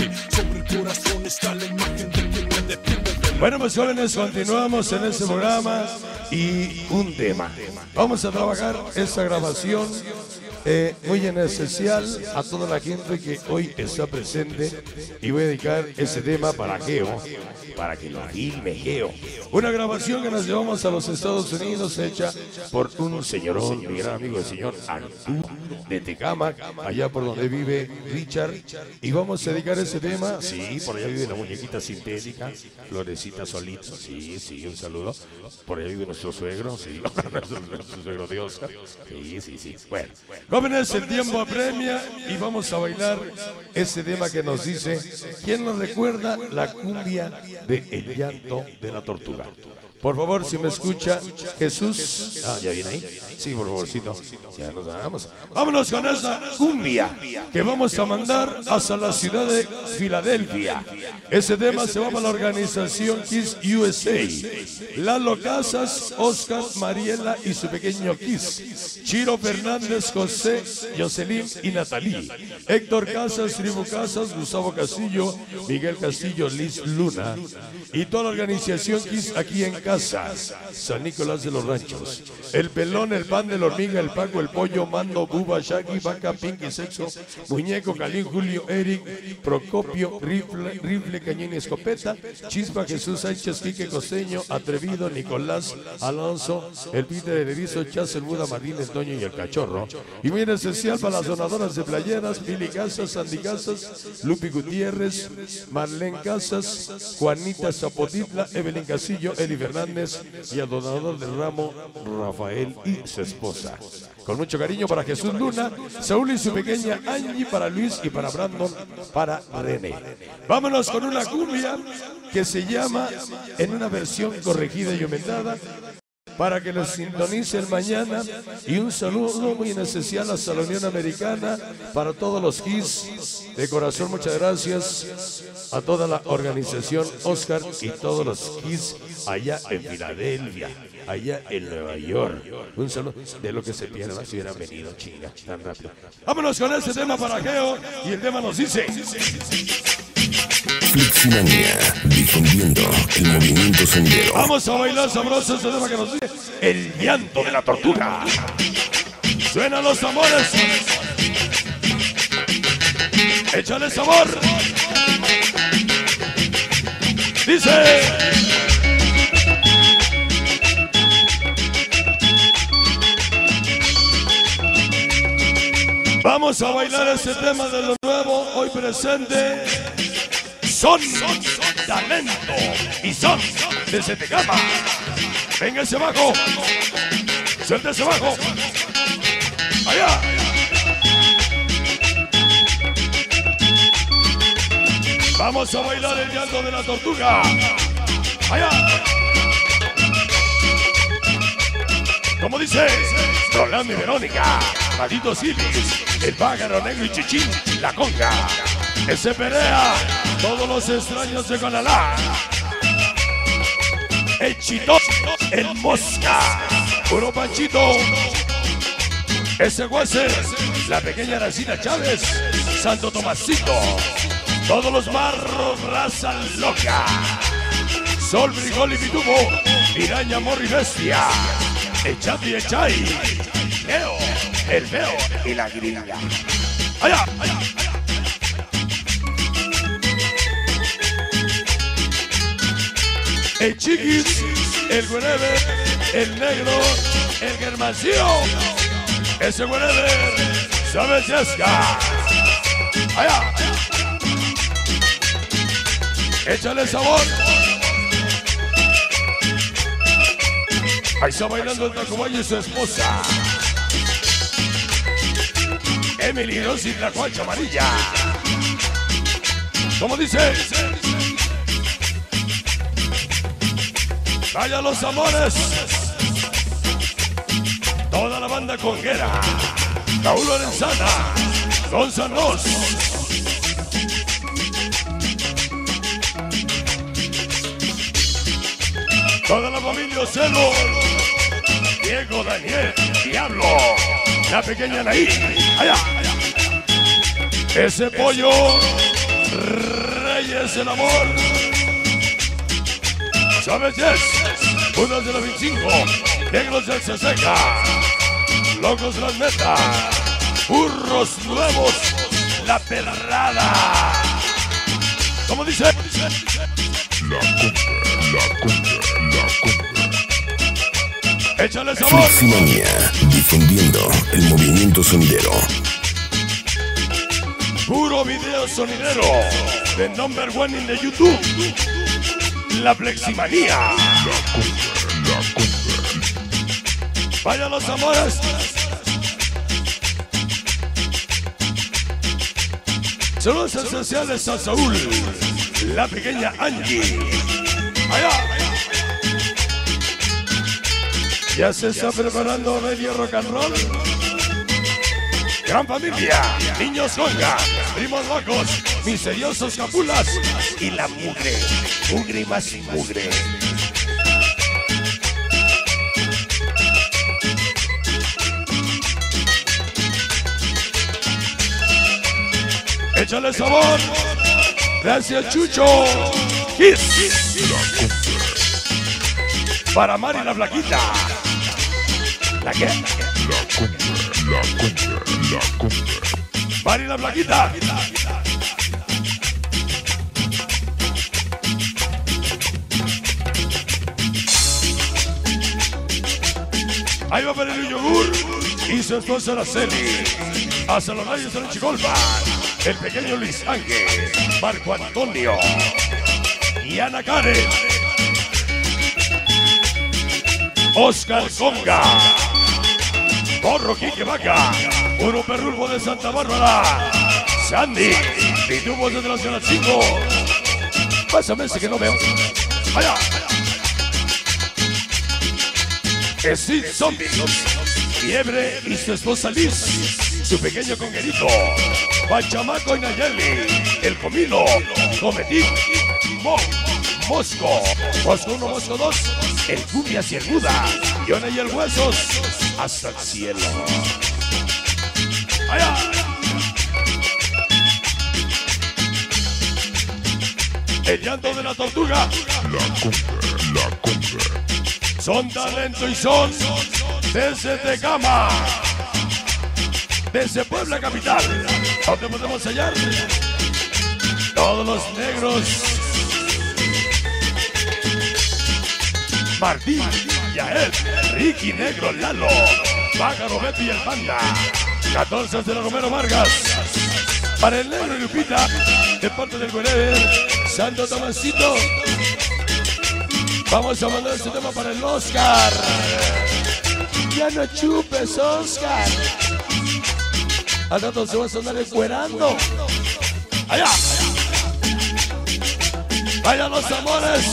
mente. Sobre el corazón está la imagen de quien me defiende. Bueno, pues jóvenes, continuamos en este programa y un tema. Vamos a trabajar esta grabación eh, muy en especial a toda la gente que hoy está presente y voy a dedicar este tema para Geo, para que lo filme Geo. Una grabación que nos llevamos a los Estados Unidos hecha por un señorón, mi gran amigo el señor Arturo de Tecama, allá por donde vive Richard. Y vamos a dedicar ese tema, sí, por allá vive la muñequita sintética, Florecita Solita, sí, sí, un saludo. Por allá vive nuestro suegro, sí, nuestro suegro de Oscar, sí, sí, sí. Bueno, jóvenes, el tiempo apremia y vamos a bailar ese tema que nos dice, ¿quién nos recuerda la cumbia de El llanto de la tortuga? Por favor, si me escucha Jesús. Ah, ¿ya viene ahí? Sí, por favorcito. Ya nos vamos. Vámonos con esa cumbia que vamos a mandar hasta la ciudad de Filadelfia. Ese tema se va para la organización Kiss USA. Lalo Casas, Oscar, Mariela y su pequeño Kiss. Chiro Fernández, José, Jocelyn y Natalie. Héctor Casas, Tribu Casas, Gustavo Castillo, Miguel Castillo, Liz Luna. Y toda la organización aquí en Casas, San Nicolás de los Ranchos. El pelón, el pan de la hormiga, el paco, el pollo, mando, buba, shaggy, vaca, pinky, sexo, muñeco, calín, Julio, Eric, Procopio, rifle, rifle, cañón y escopeta, chispa, Jesús Sánchez, Quique Costeño, atrevido, Nicolás, Alonso, el Peter, el Erizo, Chas, el Buda, Martín, el Toño y el Cachorro. Muy en especial para las donadoras de playeras, Pili Casas, Sandy Casas, Lupi Gutiérrez, Marlene Casas, Juanita Zapotitla, Evelyn Casillo, Eli Fernández y al donador del ramo, Rafael y su esposa. Con mucho cariño para Jesús Luna, Saúl y su pequeña Angie, para Luis y para Brandon, para René. Vámonos con una cumbia que se llama, en una versión corregida y aumentada, para que nos sintonicen mañana. Y un saludo muy en especial hasta la Unión Americana para todos los KISS. De corazón muchas gracias a toda la organización Oscar y todos los KISS allá en Filadelfia allá en Nueva York. Un saludo de lo que se pierde si hubieran venido chinga tan rápido. Vámonos con ese tema para Geo y el tema nos dice Fliximania, difundiendo el movimiento sendero. Vamos a bailar sabroso ese tema que nos dice El llanto de la tortuga. Suenan los amores. Échale sabor. Dice. Vamos a bailar ese tema de lo nuevo, hoy presente. Son, talento y son desde Tecama. Véngase abajo. Suéltese abajo. Allá. Vamos a bailar el llanto de la tortuga. Allá. Como dice Rolando y Verónica, Maldito Silis, el pájaro negro y chichín, la conga. Ese perea, todos los extraños de Guadalajara. El chito, el mosca, puro panchito. Ese huese, la pequeña Aracina Chávez, Santo Tomasito. Todos los marros, raza loca. Sol, frijol y pitubo, piraña, y bestia. Echati, echay, Leo, el feo y la grilla. Allá, allá, allá. El chiquis, el wherever, el negro, el germancillo. Ese wherever, sabe Jessica. Allá. Échale sabor. Ahí está bailando el Tacubayo y su esposa. Emily Rosy, la cuacha amarilla. ¿Cómo dice? Vaya los amores. Toda la banda conguera. Raúl Lorenzana. González. Toda la familia Ocelo. Diego Daniel Diablo. La pequeña Naí. Allá. Ese pollo el amor. ¿Sabes? Yes. Unos de los 25. Negros del Seseca. Locos de las metas. Burros nuevos. La perrada. ¿Cómo dice? La conga, la conga, la conga. Échale sabor. Fleximanía, difundiendo el movimiento sendero. Puro video sonidero. The number one in the YouTube. La Fleximanía. La. Vaya los amores. Saludos esenciales a Saúl, la pequeña Angie. Allá. Ya se está preparando medio rock and roll. Gran familia, niños conga, primos locos, misteriosos capulas y la mugre, mugre y más mugre. Échale sabor. Gracias, Chucho. Kiss. Para Mari la Flaquita. ¿La qué? La conga, la conga, la conga. Mari la Flaquita. Ahí va para el yogur y su esposa Araceli. Hasta los rayos de la Chicolpa. El pequeño Luis Ángel. Marco Antonio. Y Ana Karen. Oscar Conga. Porro Quique Vaca. Puro de Santa Bárbara. Sandy. Pitubos de Nacional 5. Pásame ese que no veo. Allá. Steve Zombie. Fiebre y su esposa Liz. Su pequeño conguerito. Pachamaco y Nayeli. El comino. Cometín. Mo. Mosco. Mosco 1, Mosco 2. El el Buda. Yona y el huesos. Hasta el cielo. Allá. El llanto de la tortuga. La conga, la conga. Son talento y son desde Tecama, desde Puebla Capital. ¿Dónde podemos hallar? Todos los negros. Martín, Yael, Ricky Negro, Lalo, Pájaro Beto y el Panda. 14 de la Romero Vargas. Para el negro Lupita, de parte del Wherever, Santo Tomasito. Vamos a mandar este tema para el Oscar. Ya no chupes, Oscar. Al rato se va a andar encuerando. Allá. Vaya los amores.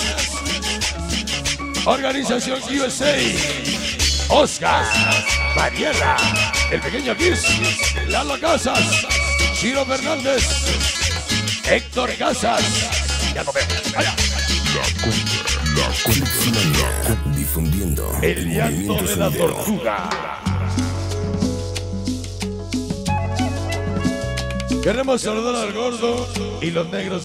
Organización USA. Oscar. Mariela. El pequeño Kiss. Lalo Casas. Chiro Fernández. Héctor Casas. Ya lo veo. Allá. Conga, la conga. Difundiendo El llanto movimiento de la sendero. tortuga. Queremos saludar al gordo y los negros